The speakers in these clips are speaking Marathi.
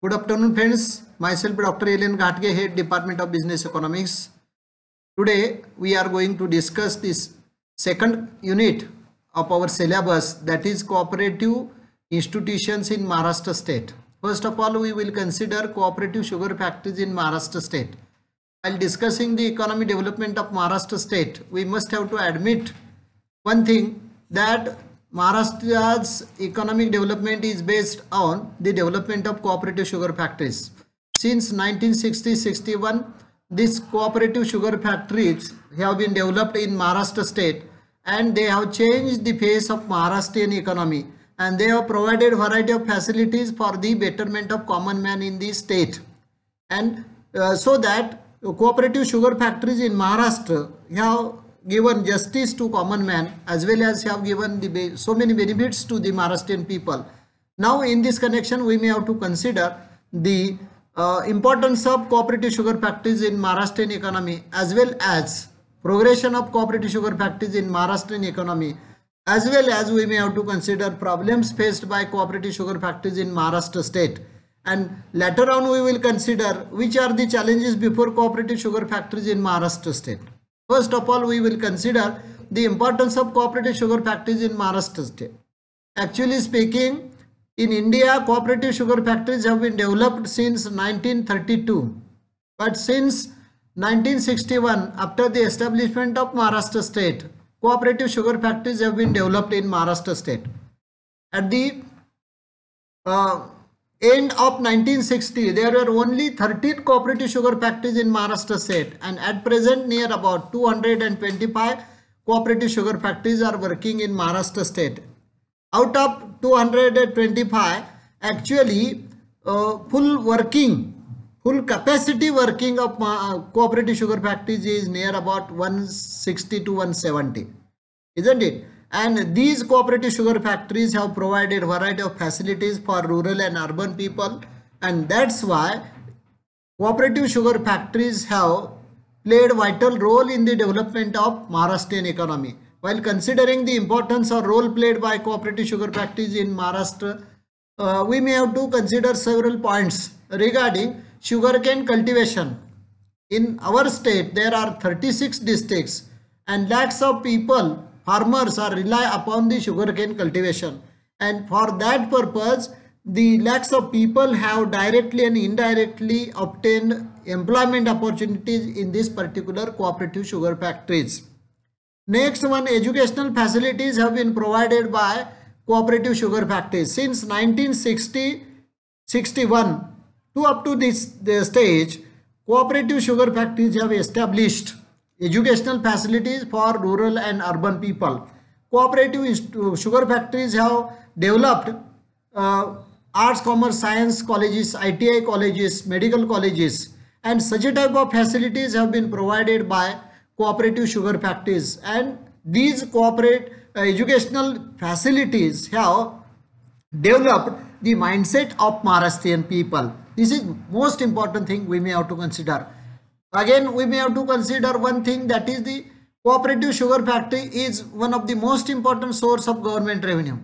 Good afternoon, friends. Myself, Dr. Ellen Ghatge, Head Department of Business Economics. Today, we are going to discuss this second unit of our syllabus that is cooperative institutions in Maharashtra state. First of all, we will consider cooperative sugar factories in Maharashtra state. While discussing the economy development of Maharashtra state, we must have to admit one thing that Maharashtra's economic development is based on the development of cooperative sugar factories. Since 1960-61, these cooperative sugar factories have been developed in Maharashtra state and they have changed the face of Maharashtrian economy and they have provided variety of facilities for the betterment of common man in the state. And uh, so that cooperative sugar factories in Maharashtra have given justice to common man as well as have given the so many benefits to the Maharashtrian people. Now in this connection we may have to consider the uh, importance of cooperative sugar factories in Maharashtrian economy as well as progression of cooperative sugar factories in Maharashtrian economy as well as we may have to consider problems faced by cooperative sugar factories in Maharashtra state and later on we will consider which are the challenges before cooperative sugar factories in Maharashtra state. First of all, we will consider the importance of cooperative sugar factories in Maharashtra state. Actually speaking, in India, cooperative sugar factories have been developed since 1932. But since 1961, after the establishment of Maharashtra state, cooperative sugar factories have been developed in Maharashtra state. At the uh, end of 1960 there were only 13 cooperative sugar factories in Maharashtra state and at present near about 225 cooperative sugar factories are working in Maharashtra state. Out of 225 actually uh, full working full capacity working of uh, cooperative sugar factories is near about 160 to 170 isn't it and these cooperative sugar factories have provided variety of facilities for rural and urban people and that's why cooperative sugar factories have played vital role in the development of Maharashtrian economy. While considering the importance or role played by cooperative sugar factories in Maharashtra, uh, we may have to consider several points regarding sugarcane cultivation. In our state, there are 36 districts and lakhs of people farmers are rely upon the sugarcane cultivation and for that purpose the lakhs of people have directly and indirectly obtained employment opportunities in this particular cooperative sugar factories. Next one educational facilities have been provided by cooperative sugar factories since 1960 61 to up to this stage cooperative sugar factories have established educational facilities for rural and urban people. Cooperative sugar factories have developed uh, arts, commerce, science colleges, ITI colleges, medical colleges and such a type of facilities have been provided by cooperative sugar factories and these corporate uh, educational facilities have developed the mindset of Maharashtrian people. This is most important thing we may have to consider. Again, we may have to consider one thing that is the cooperative sugar factory is one of the most important source of government revenue.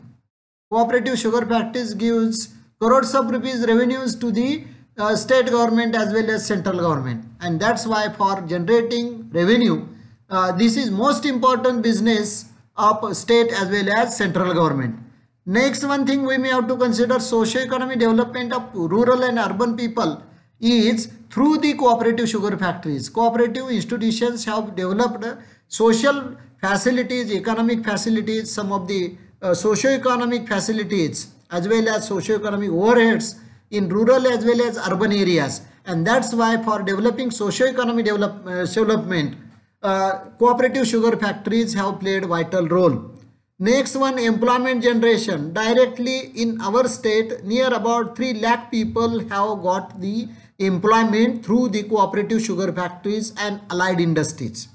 Cooperative sugar factories gives crores of rupees revenues to the uh, state government as well as central government and that's why for generating revenue uh, this is most important business of state as well as central government. Next one thing we may have to consider socio-economic development of rural and urban people is through the cooperative sugar factories. Cooperative institutions have developed social facilities, economic facilities, some of the uh, socio-economic facilities as well as socio-economic overheads in rural as well as urban areas. And that's why for developing socio-economic develop, uh, development, uh, cooperative sugar factories have played vital role. Next one employment generation directly in our state near about 3 lakh people have got the employment through the cooperative sugar factories and allied industries.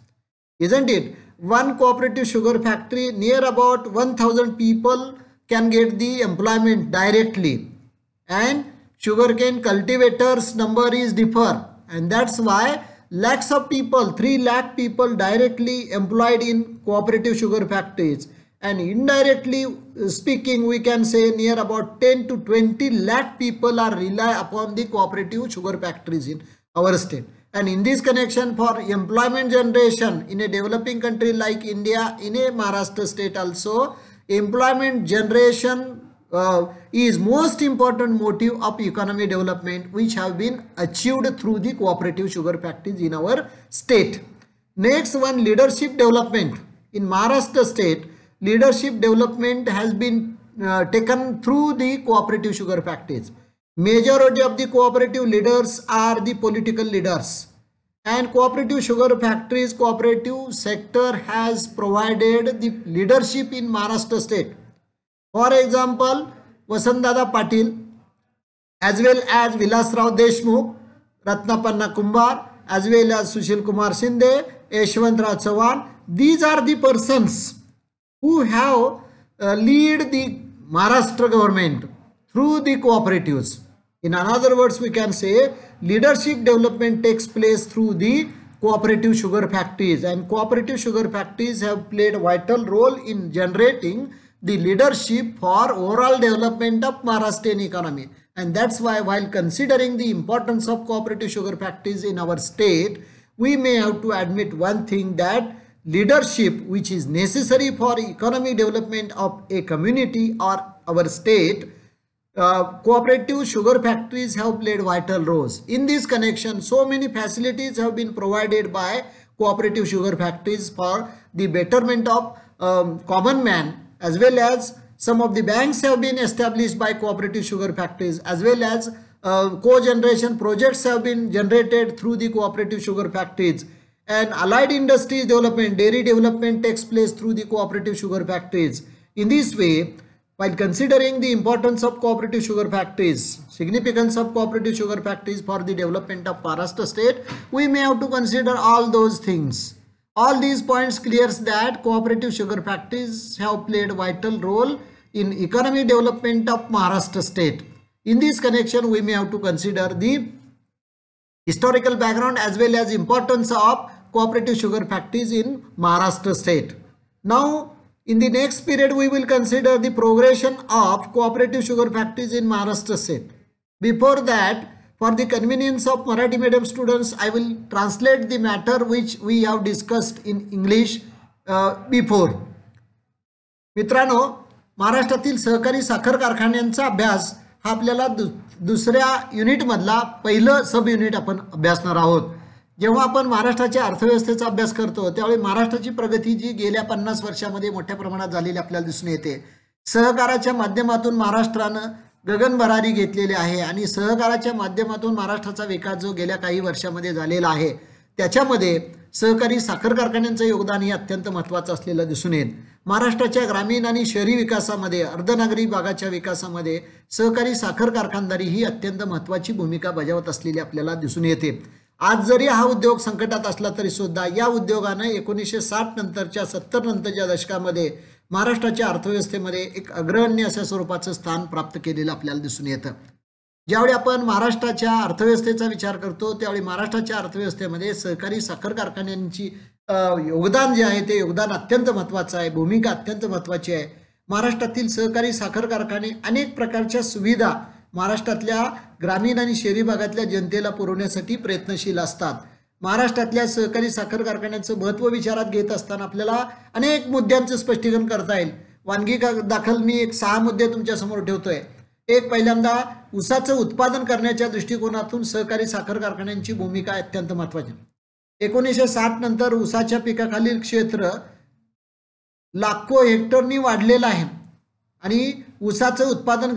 Isn't it? One cooperative sugar factory near about 1000 people can get the employment directly and sugarcane cultivators number is differ and that's why lakhs of people 3 lakh people directly employed in cooperative sugar factories and indirectly speaking we can say near about 10 to 20 lakh people are rely upon the cooperative sugar factories in our state. And in this connection for employment generation in a developing country like india in a maharashtra state also employment generation uh, is most important motive of economy development which have been achieved through the cooperative sugar factories in our state. Next one leadership development. In maharashtra state leadership development has been uh, taken through the cooperative sugar factories. Majority of the cooperative leaders are the political leaders. And cooperative sugar factories, cooperative sector has provided the leadership in Maharashtra state. For example, Vasantdada Patil, as well as Vilasrao Deshmukh, Ratnapanna Kumbar, as well as Sushil Kumar Shinde, Yashwantrao Chavan. These are the persons who have uh, lead the Maharashtra government through the cooperatives. In other words, we can say leadership development takes place through the cooperative sugar factories and cooperative sugar factories have played a vital role in generating the leadership for overall development of Maharashtrian economy. And that's why while considering the importance of cooperative sugar factories in our state, we may have to admit one thing that leadership which is necessary for economic development of a community or our state, uh, cooperative sugar factories have played vital roles. In this connection, so many facilities have been provided by cooperative sugar factories for the betterment of um, common man as well as some of the banks have been established by cooperative sugar factories as well as uh, co-generation projects have been generated through the cooperative sugar factories and allied industries development, dairy development takes place through the cooperative sugar factories. In this way, while considering the importance of cooperative sugar factories, significance of cooperative sugar factories for the development of Maharashtra state, we may have to consider all those things. All these points clears that cooperative sugar factories have played vital role in economy development of Maharashtra state. In this connection, we may have to consider the historical background as well as importance of cooperative sugar factories in Maharashtra state. Now, in the next period, we will consider the progression of cooperative sugar factories in Maharashtra state. Before that, for the convenience of Marathi medium students, I will translate the matter which we have discussed in English uh, before. मित्रांनो महाराष्ट्रातील सहकारी साखर कारखान्यांचा अभ्यास हा आपल्याला दु दुसऱ्या युनिटमधला पहिलं सब युनिट आपण अभ्यासणार आहोत जेव्हा आपण महाराष्ट्राच्या अर्थव्यवस्थेचा अभ्यास करतो त्यावेळी महाराष्ट्राची प्रगती जी गेल्या पन्नास वर्षामध्ये मोठ्या प्रमाणात झालेली आपल्याला दिसून येते. सहकाराच्या माध्यमातून महाराष्ट्रानं गगनभरारी घेतलेली आहे आणि सहकाराच्या माध्यमातून महाराष्ट्राचा विकास जो गेल्या काही वर्षामध्ये झालेला आहे त्याच्यामध्ये सहकारी साखर कारखान्यांचं योगदान हे अत्यंत महत्त्वाचं असलेलं दिसून येईल. महाराष्ट्राच्या ग्रामीण आणि शहरी विकासामध्ये अर्धनागरी भागाच्या विकासामध्ये सहकारी साखर कारखानदारी ही अत्यंत महत्त्वाची भूमिका बजावत असलेली आपल्याला दिसून येते. आज जरी हा उद्योग संकटात असला तरी सुद्धा या उद्योगानं एकोणीसशे साठ नंतरच्या सत्तर नंतरच्या दशकामध्ये महाराष्ट्राच्या अर्थव्यवस्थेमध्ये एक अग्रगण्य अशा स्वरूपाचं स्थान प्राप्त केलेलं आपल्याला दिसून येतं. ज्यावेळी आपण महाराष्ट्राच्या अर्थव्यवस्थेचा विचार करतो त्यावेळी महाराष्ट्राच्या अर्थव्यवस्थेमध्ये सहकारी साखर कारखान्यांची योगदान जे आहे ते योगदान अत्यंत महत्त्वाचं आहे भूमिका अत्यंत महत्त्वाची आहे. महाराष्ट्रातील सहकारी साखर कारखाने अनेक प्रकारच्या सुविधा महाराष्ट्रातल्या ग्रामीण आणि शहरी भागातल्या जनतेला पुरवण्यासाठी प्रयत्नशील असतात. महाराष्ट्रातल्या सहकारी साखर कारखान्यांचं महत्त्व विचारात घेत असताना आपल्याला अनेक मुद्द्यांचं स्पष्टीकरण करता येईल. वानगी का दाखल मी एक सहा मुद्दे तुमच्यासमोर ठेवतोय. एक पहिल्यांदा ऊसाचं उत्पादन करण्याच्या दृष्टिकोनातून सहकारी साखर कारखान्यांची भूमिका अत्यंत महत्त्वाची. एकोणीसशे साठ नंतर ऊसाच्या पिकाखालील क्षेत्र लाखो हेक्टरनी वाढलेलं आहे. आणि ऊसाचं उत्पादन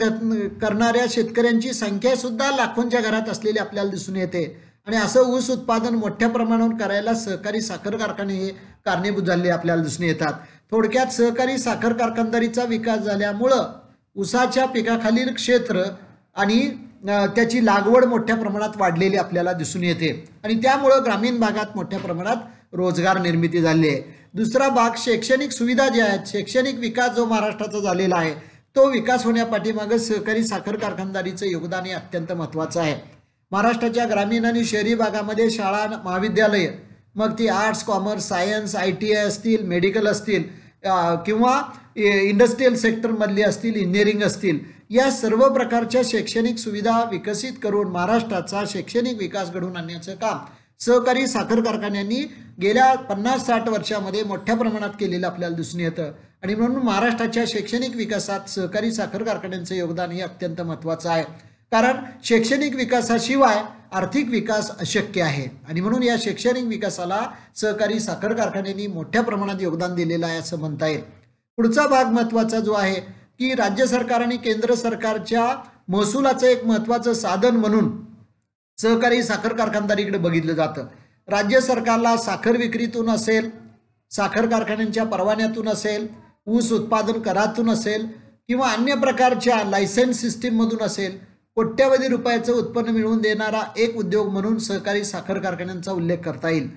करणाऱ्या शेतकऱ्यांची संख्या सुद्धा लाखोंच्या घरात असलेली आपल्याला दिसून येते. आणि असं ऊस उत्पादन मोठ्या प्रमाणावर करायला सहकारी साखर कारखाने हे कारणीभूत झाले आपल्याला दिसून येतात. थोडक्यात सहकारी साखर कारखानदारीचा विकास झाल्यामुळं ऊसाच्या पिकाखालील क्षेत्र आणि त्याची लागवड मोठ्या प्रमाणात वाढलेली आपल्याला दिसून येते. आणि त्यामुळं ग्रामीण भागात मोठ्या प्रमाणात रोजगार निर्मिती झाली आहे. दुसरा भाग शैक्षणिक सुविधा ज्या आहेत शैक्षणिक विकास जो महाराष्ट्राचा झालेला आहे तो विकास होण्यापाठीमागं सहकारी साखर कारखानदारीचं योगदान हे अत्यंत महत्त्वाचं आहे. महाराष्ट्राच्या ग्रामीण आणि शहरी भागामध्ये शाळा महाविद्यालय मग ती arts commerce science I T I असतील मेडिकल असतील किंवा इंडस्ट्रीयल सेक्टरमधली असतील इंजिनिअरिंग असतील या सर्व प्रकारच्या शैक्षणिक सुविधा विकसित करून महाराष्ट्राचा शैक्षणिक विकास घडवून आणण्याचं काम सहकारी साखर कारखान्यांनी गेल्या पन्नास साठ वर्षामध्ये मोठ्या प्रमाणात केलेलं आपल्याला दिसून येतं. आणि म्हणून महाराष्ट्राच्या शैक्षणिक विकासात सहकारी साखर कारखान्यांचं योगदान हे अत्यंत महत्त्वाचं आहे. कारण शैक्षणिक विकासाशिवाय आर्थिक विकास अशक्य आहे. आणि म्हणून या शैक्षणिक विकासाला सहकारी साखर कारखान्यांनी मोठ्या प्रमाणात योगदान दिलेलं आहे असं म्हणता येईल. पुढचा भाग महत्त्वाचा जो आहे की राज्य सरकार आणि केंद्र सरकारच्या महसुलाचं एक महत्त्वाचं साधन म्हणून सहकारी साखर कारखानदारीकडे बघितलं जातं. राज्य सरकारला साखर विक्रीतून असेल साखर कारखान्यांच्या परवान्यातून असेल ऊस उत्पादन करातून असेल किंवा अन्य प्रकारच्या लायसन्स सिस्टीममधून असेल कोट्यावधी रुपयाचं उत्पन्न मिळवून देणारा एक उद्योग म्हणून सहकारी साखर कारखान्यांचा उल्लेख करता येईल.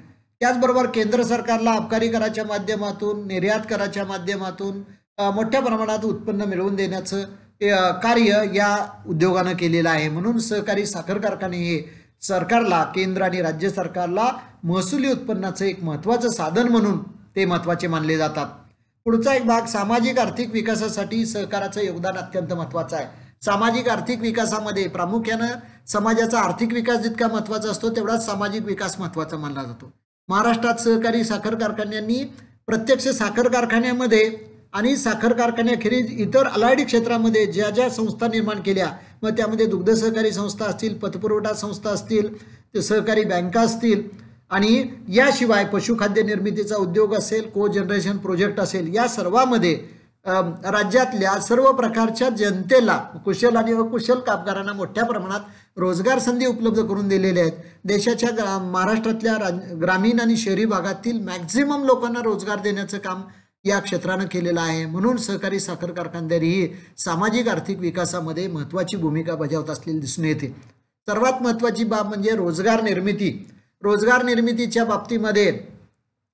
त्याचबरोबर केंद्र सरकारला अबकारी कराच्या माध्यमातून निर्यात कराच्या माध्यमातून मोठ्या प्रमाणात उत्पन्न मिळवून देण्याचं कार्य या उद्योगानं केलेलं आहे. म्हणून सहकारी साखर कारखाने हे सरकारला केंद्र आणि राज्य सरकारला महसुली उत्पन्नाचं एक महत्त्वाचं साधन म्हणून ते महत्त्वाचे मानले जातात. पुढचा एक भाग सामाजिक आर्थिक विकासासाठी सहकाराचं योगदान अत्यंत महत्त्वाचं आहे. सामाजिक आर्थिक विकासामध्ये प्रामुख्यानं समाजाचा आर्थिक विकास जितका महत्त्वाचा असतो तेवढाच सामाजिक विकास महत्त्वाचा मानला जातो. महाराष्ट्रात सहकारी साखर कारखान्यांनी प्रत्यक्ष साखर कारखान्यामध्ये आणि साखर कारखान्याखेरीज इतर अलायडी क्षेत्रामध्ये ज्या ज्या संस्था निर्माण केल्या मग त्यामध्ये दुग्ध सहकारी संस्था असतील पतपुरवठा संस्था असतील ते सहकारी बँका असतील आणि याशिवाय पशुखाद्य निर्मितीचा उद्योग असेल को जनरेशन प्रोजेक्ट असेल या सर्वामध्ये राज्यातल्या सर्व प्रकारच्या जनतेला कुशल आणि अकुशल कामगारांना मोठ्या प्रमाणात रोजगार संधी उपलब्ध करून दिलेल्या आहेत. देशाच्या ग्रा महाराष्ट्रातल्या ग्रामीण आणि शहरी भागातील मॅक्झिमम लोकांना रोजगार देण्याचं काम या क्षेत्रानं केलेलं आहे. म्हणून सहकारी साखर कारखानदारी ही सामाजिक आर्थिक विकासामध्ये महत्त्वाची भूमिका बजावत असलेली दिसून येते. सर्वात महत्त्वाची बाब म्हणजे रोजगार निर्मिती. रोजगार निर्मितीच्या बाबतीमध्ये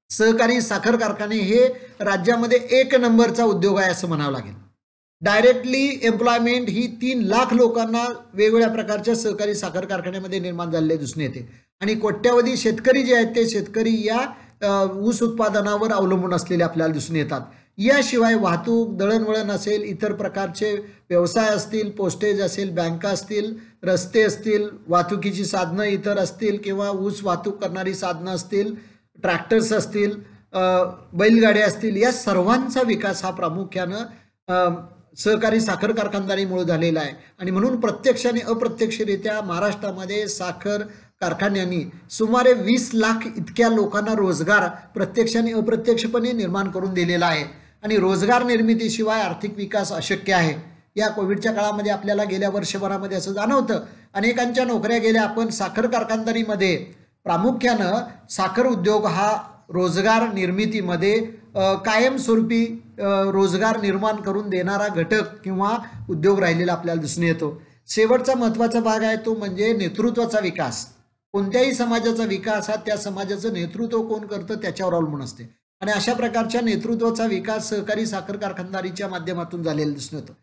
सहकारी साखर कारखाने हे राज्यामध्ये एक नंबरचा उद्योग आहे असं म्हणावं लागेल. डायरेक्टली एम्प्लॉयमेंट ही तीन लाख लोकांना वेगवेगळ्या प्रकारच्या सहकारी साखर कारखान्यामध्ये निर्माण झालेले दिसून येते. आणि कोट्यावधी शेतकरी जे आहेत ते शेतकरी या ऊस उत्पादनावर अवलंबून असलेले आपल्याला दिसून येतात. याशिवाय वाहतूक दळणवळण असेल इतर प्रकारचे व्यवसाय असतील पोस्टेज असेल बँका असतील रस्ते असतील वाहतुकीची साधनं इतर असतील किंवा ऊस वाहतूक करणारी साधनं असतील ट्रॅक्टर्स असतील बैलगाड्या असतील या सर्वांचा विकास हा प्रामुख्यानं सहकारी साखर कारखानदारीमुळे झालेला आहे. आणि म्हणून प्रत्यक्ष आणि अप्रत्यक्षरित्या महाराष्ट्रामध्ये साखर कारखान्यांनी सुमारे वीस लाख इतक्या लोकांना रोजगार प्रत्यक्ष आणि अप्रत्यक्षपणे निर्माण करून दिलेला आहे. आणि रोजगार निर्मितीशिवाय आर्थिक विकास अशक्य आहे. या कोविडच्या काळामध्ये आपल्याला गेल्या वर्षभरामध्ये असं जाणवतं अनेकांच्या नोकऱ्या गेल्या. आपण साखर कारखानदारीमध्ये प्रामुख्यानं साखर उद्योग हा रोजगार निर्मितीमध्ये कायमस्वरूपी रोजगार निर्माण करून देणारा घटक किंवा उद्योग राहिलेला आपल्याला दिसून येतो. शेवटचा महत्त्वाचा भाग आहे तो म्हणजे नेतृत्वाचा विकास. कोणत्याही समाजाचा विकास हा त्या समाजाचं नेतृत्व कोण करतं त्याच्यावर अवलंबून असते. आणि अशा प्रकारच्या नेतृत्वाचा विकास सहकारी साखर कारखानदारीच्या माध्यमातून झालेला दिसून येतो.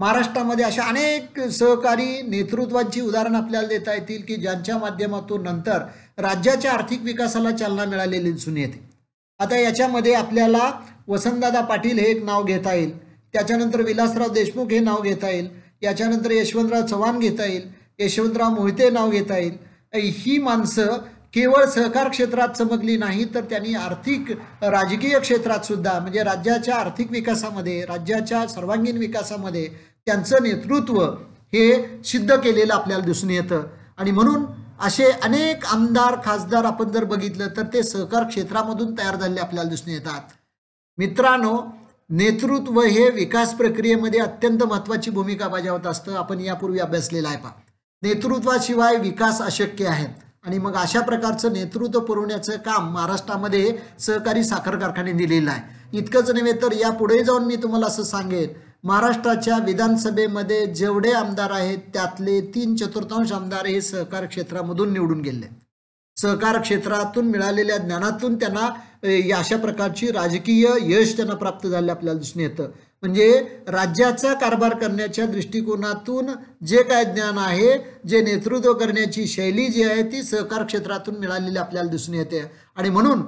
महाराष्ट्रामध्ये अशा अनेक सहकारी नेतृत्वांची उदाहरणं आपल्याला देता येतील की ज्यांच्या माध्यमातून नंतर राज्याच्या आर्थिक विकासाला चालना मिळालेली दिसून येते. आता याच्यामध्ये आपल्याला वसंतदादा पाटील हे एक नाव घेता येईल. त्याच्यानंतर विलासराव देशमुख हे नाव घेता येईल. याच्यानंतर यशवंतराव चव्हाण घेता येईल. यशवंतराव मोहिते नाव घेता येईल. ही माणसं केवळ सहकार क्षेत्रात चमकली नाही तर त्यांनी आर्थिक राजकीय क्षेत्रात सुद्धा म्हणजे राज्याच्या आर्थिक विकासामध्ये राज्याच्या सर्वांगीण विकासामध्ये त्यांचं नेतृत्व हे सिद्ध केलेलं आपल्याला दिसून येतं. आणि म्हणून असे अनेक आमदार खासदार आपण जर बघितलं तर ते सहकार क्षेत्रामधून तयार झालेले आपल्याला दिसून येतात. मित्रांनो नेतृत्व हे विकास प्रक्रियेमध्ये अत्यंत महत्त्वाची भूमिका बजावत असतं. आपण यापूर्वी अभ्यासलेलं आहे पा नेतृत्वाशिवाय विकास अशक्य आहे. आणि मग अशा प्रकारचं नेतृत्व पुरवण्याचं काम महाराष्ट्रामध्ये सहकारी साखर कारखाने दिलेलं आहे. इतकंच नव्हे तर या पुढे जाऊन मी तुम्हाला असं सांगेन महाराष्ट्राच्या विधानसभेमध्ये जेवढे आमदार आहेत त्यातले तीन चतुर्थांश आमदार हे सहकार क्षेत्रामधून निवडून गेले. सहकार क्षेत्रातून मिळालेल्या ज्ञानातून त्यांना अशा प्रकारची राजकीय यश त्यांना प्राप्त झाले आपल्याला दिसून येतं. म्हणजे राज्याचा कारभार करण्याच्या दृष्टिकोनातून जे काय ज्ञान आहे जे नेतृत्व करण्याची शैली जी आहे ती सहकार क्षेत्रातून मिळालेली आपल्याला दिसून येते. आणि म्हणून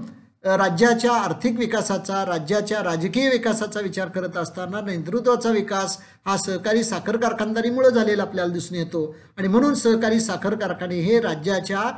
राज्याच्या आर्थिक विकासाचा राज्याच्या राजकीय विकासाचा विचार करत असताना नेतृत्वाचा विकास हा सहकारी साखर कारखानदारीमुळे झालेला आपल्याला दिसून येतो. आणि म्हणून सहकारी साखर कारखाने हे राज्याच्या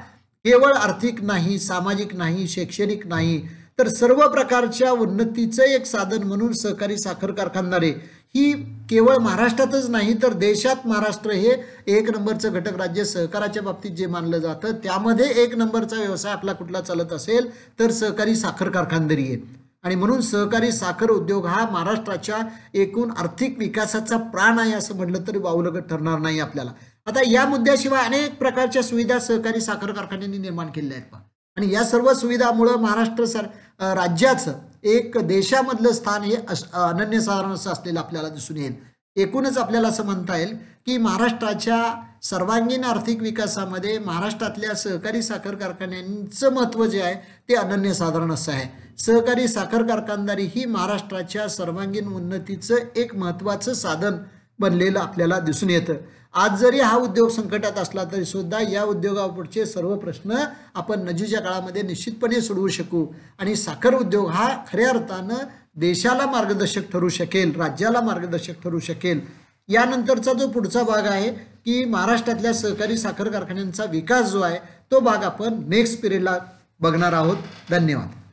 केवळ आर्थिक नाही सामाजिक नाही शैक्षणिक नाही तर सर्व प्रकारच्या उन्नतीचं एक साधन म्हणून सहकारी साखर कारखानदारे ही केवळ महाराष्ट्रातच नाही तर देशात महाराष्ट्र हे एक नंबरचं घटक राज्य सहकाराच्या बाबतीत जे मानलं जातं त्यामध्ये एक नंबरचा व्यवसाय आपला कुठला चालत असेल तर सहकारी साखर कारखानदारी आहे. आणि म्हणून सहकारी साखर उद्योग हा महाराष्ट्राच्या एकूण आर्थिक विकासाचा प्राण आहे असं म्हटलं तरी वावलगत ठरणार नाही आपल्याला. आता या मुद्द्याशिवाय अनेक प्रकारच्या सुविधा सहकारी साखर कारखान्यांनी निर्माण केलेल्या आहेत पहा. आणि या सर्व सुविधामुळं महाराष्ट्र सर राज्याचं एक देशामधलं स्थान हे अस- अनन्यसाधारण असं असलेलं आपल्याला दिसून येईल एकूणच आपल्याला असं म्हणता येईल की महाराष्ट्राच्या सर्वांगीण आर्थिक विकासामध्ये महाराष्ट्रातल्या सहकारी साखर कारखान्यांचं महत्त्व जे आहे ते अनन्यसाधारण असं आहे सहकारी साखर कारखानदारी ही महाराष्ट्राच्या सर्वांगीण उन्नतीचं एक महत्त्वाचं साधन बनलेलं आपल्याला दिसून येतं. आज जरी हा उद्योग संकटात असला तरी सुद्धा या उद्योगापुढचे सर्व प्रश्न आपण नजीच्या काळामध्ये निश्चितपणे सोडवू शकू. आणि साखर उद्योग हा खऱ्या अर्थानं देशाला मार्गदर्शक ठरू शकेल राज्याला मार्गदर्शक ठरू शकेल. यानंतरचा जो पुढचा भाग आहे की महाराष्ट्रातल्या सहकारी साखर कारखान्यांचा विकास जो आहे तो भाग आपण नेक्स्ट पिरियडला बघणार आहोत. धन्यवाद.